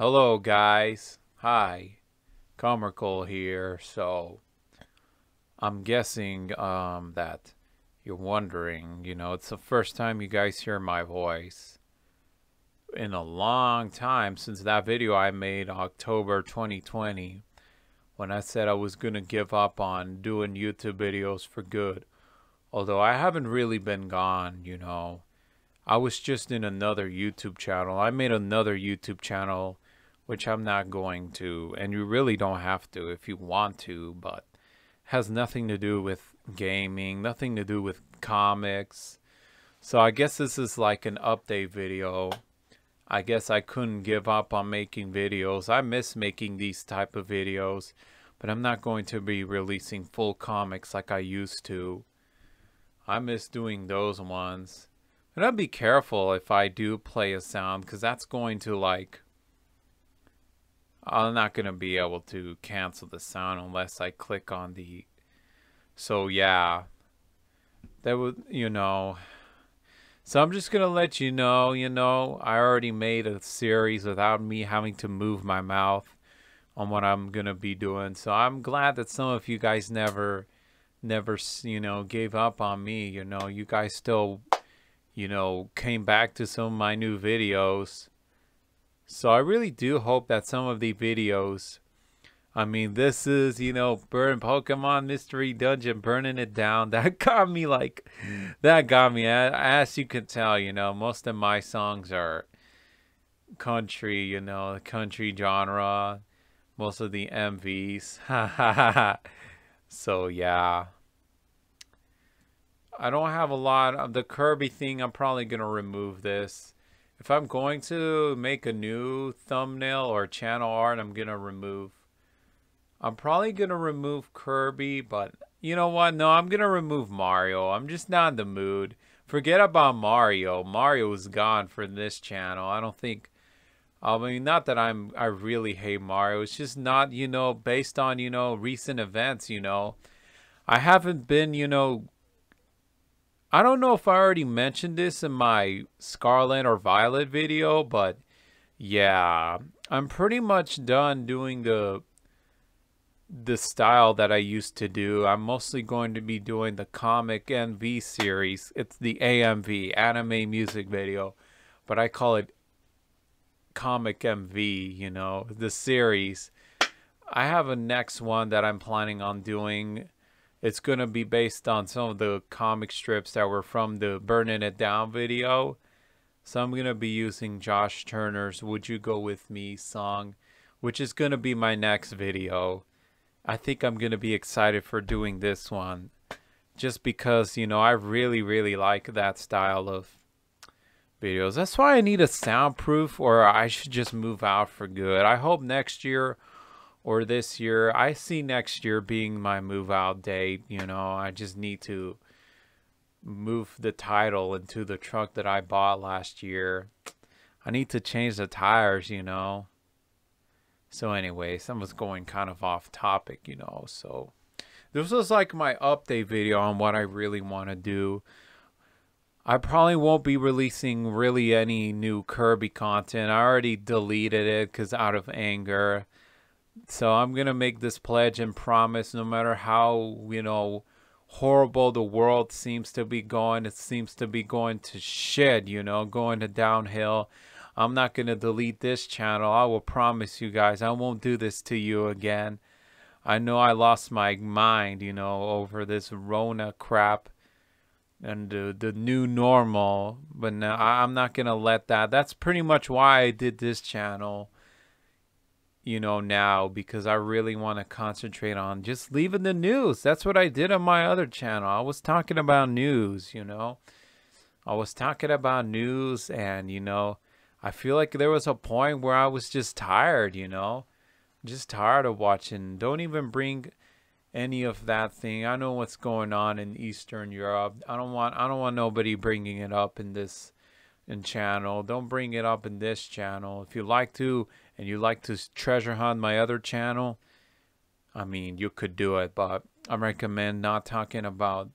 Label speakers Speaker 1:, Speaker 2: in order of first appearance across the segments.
Speaker 1: Hello, guys. Hi. Comercole here. So, I'm guessing um, that you're wondering, you know, it's the first time you guys hear my voice in a long time since that video I made October 2020 when I said I was going to give up on doing YouTube videos for good. Although I haven't really been gone, you know. I was just in another YouTube channel. I made another YouTube channel which I'm not going to, and you really don't have to if you want to, but has nothing to do with gaming, nothing to do with comics. So I guess this is like an update video. I guess I couldn't give up on making videos. I miss making these type of videos, but I'm not going to be releasing full comics like I used to. I miss doing those ones. And I'll be careful if I do play a sound because that's going to like I'm not going to be able to cancel the sound unless I click on the so yeah. That would you know. So I'm just going to let you know you know I already made a series without me having to move my mouth on what I'm going to be doing. So I'm glad that some of you guys never never you know gave up on me you know. You guys still you know came back to some of my new videos so I really do hope that some of the videos, I mean, this is, you know, burn Pokemon Mystery Dungeon, burning it down. That got me like, that got me. As you can tell, you know, most of my songs are country, you know, the country genre. Most of the MVs. so yeah. I don't have a lot of the Kirby thing. I'm probably going to remove this. If I'm going to make a new thumbnail or channel art, I'm going to remove. I'm probably going to remove Kirby, but you know what? No, I'm going to remove Mario. I'm just not in the mood. Forget about Mario. Mario is gone for this channel. I don't think... I mean, not that I'm, I really hate Mario. It's just not, you know, based on, you know, recent events, you know. I haven't been, you know, I don't know if I already mentioned this in my Scarlet or Violet video, but yeah, I'm pretty much done doing the the style that I used to do. I'm mostly going to be doing the comic MV series. It's the AMV, anime music video, but I call it comic MV, you know, the series. I have a next one that I'm planning on doing it's going to be based on some of the comic strips that were from the Burning It Down video. So I'm going to be using Josh Turner's Would You Go With Me song, which is going to be my next video. I think I'm going to be excited for doing this one. Just because, you know, I really, really like that style of videos. That's why I need a soundproof or I should just move out for good. I hope next year or this year. I see next year being my move out date. You know, I just need to move the title into the truck that I bought last year. I need to change the tires, you know. So anyway, was going kind of off topic, you know. So this was like my update video on what I really want to do. I probably won't be releasing really any new Kirby content. I already deleted it because out of anger. So I'm going to make this pledge and promise no matter how, you know, horrible the world seems to be going, it seems to be going to shit, you know, going to downhill. I'm not going to delete this channel. I will promise you guys, I won't do this to you again. I know I lost my mind, you know, over this Rona crap and the, the new normal, but now I'm not going to let that. That's pretty much why I did this channel you know, now because I really want to concentrate on just leaving the news. That's what I did on my other channel. I was talking about news, you know. I was talking about news and, you know, I feel like there was a point where I was just tired, you know. Just tired of watching. Don't even bring any of that thing. I know what's going on in Eastern Europe. I don't want I don't want nobody bringing it up in this in channel. Don't bring it up in this channel. If you like to and you like to treasure hunt my other channel, I mean, you could do it, but I recommend not talking about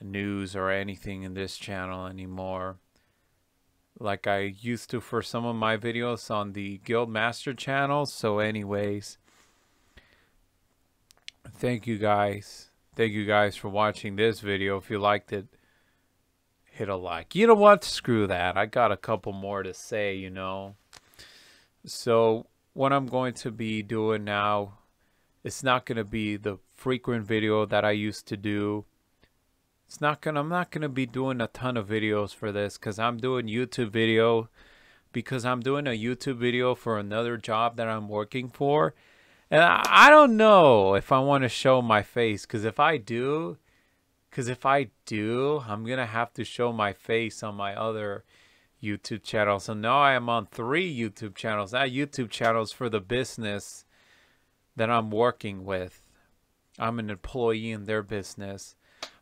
Speaker 1: news or anything in this channel anymore. like I used to for some of my videos on the Guild Master channel. So anyways, thank you guys. Thank you guys for watching this video. If you liked it, hit a like. You know what? Screw that. I got a couple more to say, you know. So what I'm going to be doing now, it's not going to be the frequent video that I used to do. It's not gonna I'm not gonna be doing a ton of videos for this because I'm doing YouTube video because I'm doing a YouTube video for another job that I'm working for. And I, I don't know if I want to show my face because if I do, because if I do, I'm going to have to show my face on my other YouTube channel. So now I am on three YouTube channels. That YouTube channels for the business that I'm working with. I'm an employee in their business.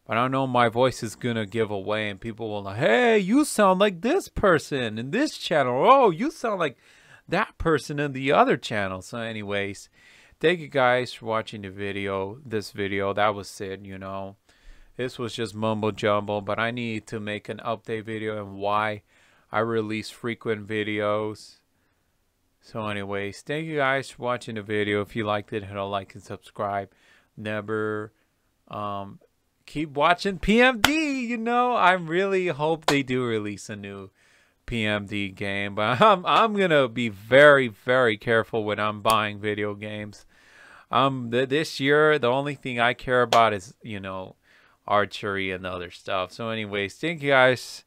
Speaker 1: But I know my voice is going to give away and people will like, hey, you sound like this person in this channel. Oh, you sound like that person in the other channel. So anyways, thank you guys for watching the video, this video. That was it, you know. This was just mumbo jumbo, but I need to make an update video and why I release frequent videos. So anyways, thank you guys for watching the video. If you liked it, hit a like and subscribe. Never um, keep watching PMD, you know. I really hope they do release a new PMD game, but I'm I'm going to be very very careful when I'm buying video games. Um th this year the only thing I care about is, you know, archery and other stuff. So anyways, thank you guys.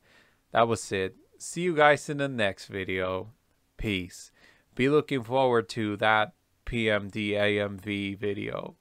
Speaker 1: That was it. See you guys in the next video. Peace. Be looking forward to that PMD AMV video.